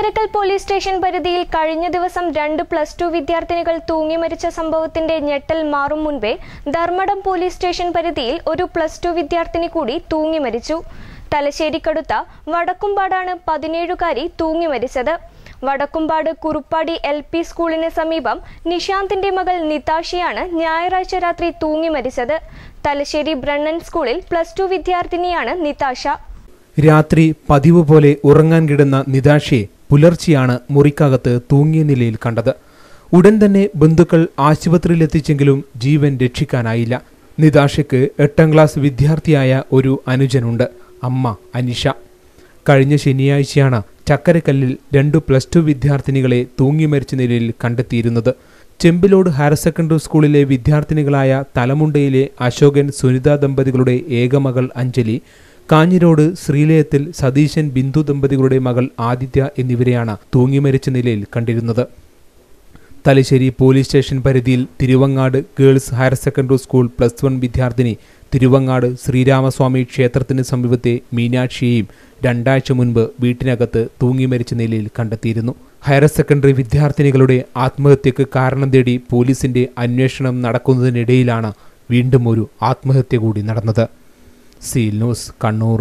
Chakkarakkal police station പരിധിയിൽ കഴിഞ്ഞ ദിവസം രണ്ട് പ്ലസ് ടു വിദ്യാർത്ഥിനികൾ തൂങ്ങി മരിച്ച സംഭവത്തിന്റെ ഞെട്ടൽ മാറും മുൻപേ ധർമ്മടം പോലീസ് സ്റ്റേഷൻ പരിധിയിൽ ഒരു പ്ലസ് ടു വിദ്യാർത്ഥിനി കൂടി തൂങ്ങി മരിച്ചു. തലശ്ശേരിക്കടുത്ത വടക്കുംപാടാണ് പതിനേഴുകാരി തൂങ്ങി മരിച്ചത്. വടക്കുംപാട് കുറുപ്പാടി എൽ പി സ്കൂളിന് സമീപം നിഷാന്തിന്റെ മകൾ നിതാഷയാണ് ഞായറാഴ്ച രാത്രി തൂങ്ങി മരിച്ചത്. തലശ്ശേരി ബ്രണ്ണൻ സ്കൂളിൽ പ്ലസ് ടു വിദ്യാർത്ഥിനിയാണ് നിതാഷ. രാത്രി പതിവ് പോലെ ഉറങ്ങാൻ കിടന്ന നിതാഷയെ പുലർച്ചെയാണ് മുറിക്കകത്ത് തൂങ്ങിയ നിലയിൽ കണ്ടത്. ഉടൻ തന്നെ ബന്ധുക്കൾ ആശുപത്രിയിലെത്തിച്ചെങ്കിലും ജീവൻ രക്ഷിക്കാനായില്ല. നിതാഷയ്ക്ക് എട്ടാം ക്ലാസ് വിദ്യാർത്ഥിയായ ഒരു അനുജനുണ്ട് അമ്മ അനിഷ. കഴിഞ്ഞ ശനിയാഴ്ചയാണ് ചക്കരക്കല്ലിൽ രണ്ടു പ്ലസ് ടു വിദ്യാർത്ഥിനികളെ തൂങ്ങി മരിച്ച നിലയിൽ കണ്ടെത്തിയിരുന്നത്. ചെമ്പിലോട് ഹയർ സെക്കൻഡറി സ്കൂളിലെ വിദ്യാർത്ഥിനികളായ തലമുണ്ടയിലെ അശോകൻ സുനിത ദമ്പതികളുടെ ഏകമകൾ അഞ്ജലി കാഞ്ഞിരോട് ശ്രീലയത്തിൽ സതീശൻ ബിന്ദു ദമ്പതികളുടെ മകൾ ആദിത്യ എന്നിവരെയാണ് തൂങ്ങിമരിച്ച നിലയിൽ കണ്ടിരുന്നത്. തലശ്ശേരി പോലീസ് സ്റ്റേഷൻ പരിധിയിൽ Thiruvangad girls higher secondary school plus one വിദ്യാർത്ഥിനി തിരുവങ്ങാട് ശ്രീരാമസ്വാമി ക്ഷേത്രത്തിന് സമീപത്തെ മീനാക്ഷിയെയും രണ്ടാഴ്ച മുൻപ് വീട്ടിനകത്ത് തൂങ്ങിമരിച്ച നിലയിൽ കണ്ടെത്തിയിരുന്നു. ഹയർ സെക്കൻഡറി വിദ്യാർത്ഥിനികളുടെ ആത്മഹത്യക്ക് കാരണം തേടി പോലീസിന്റെ അന്വേഷണം നടക്കുന്നതിനിടയിലാണ് വീണ്ടും ഒരു ആത്മഹത്യ കൂടി നടന്നത്. Seal news Kannur